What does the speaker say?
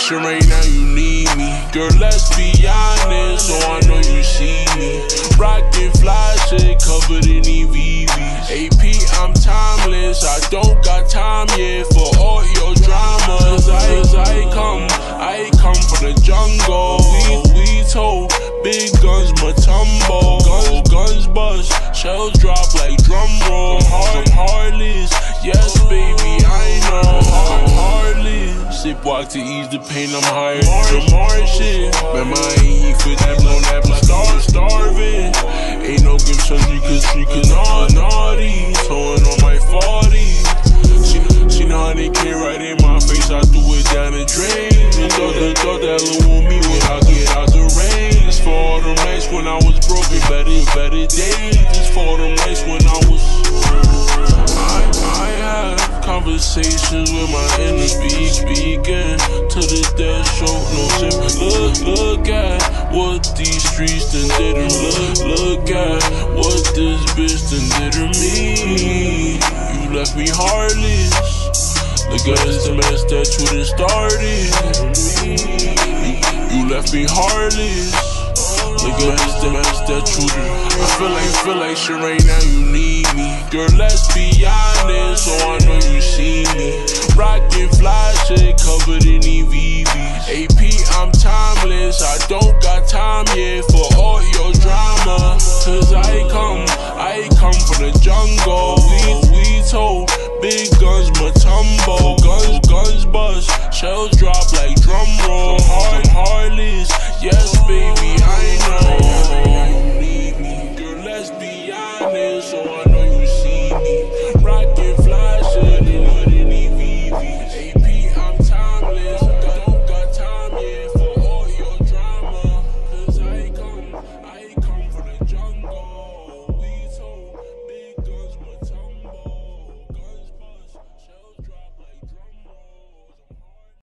shit right now, you need me. Girl, let's be honest, so I know you see me. Rockin' fly shit covered in VVS. AP, I'm timeless, I don't got time yet for all your dramas. I, I come, I come from the jungle. We, we told big guns, Mutombo. Guns, guns bust, shells drop like drum roll. Walk to ease the pain, I'm hired. The Martian, man, I ain't eat for that blown black star starving. Ain't no gift country, cause we can all naughty. Towing on my 40. She, she know how they came right in my face, I threw it down the drain. And thought that, thought that little me when I get out the. It's for all them nights when I was broken, better, better days. It's for them nights when I was. I, I have conversations with my streets done did to look, look at what this bitch done did to me. You left me heartless. Look at this mess that you done started. You, left me heartless. Look at this the mess that you done. I feel like, feel like shit right now, you need me. Girl, let's be honest, so I know you see me. Rockin' fly shit covered in VVS. AP, I'm timeless, I don't got time yet guns shells drop like drum roll. Hard, I'm heartless, yes, baby, I know. Girl, let's be honest, so I know you see me.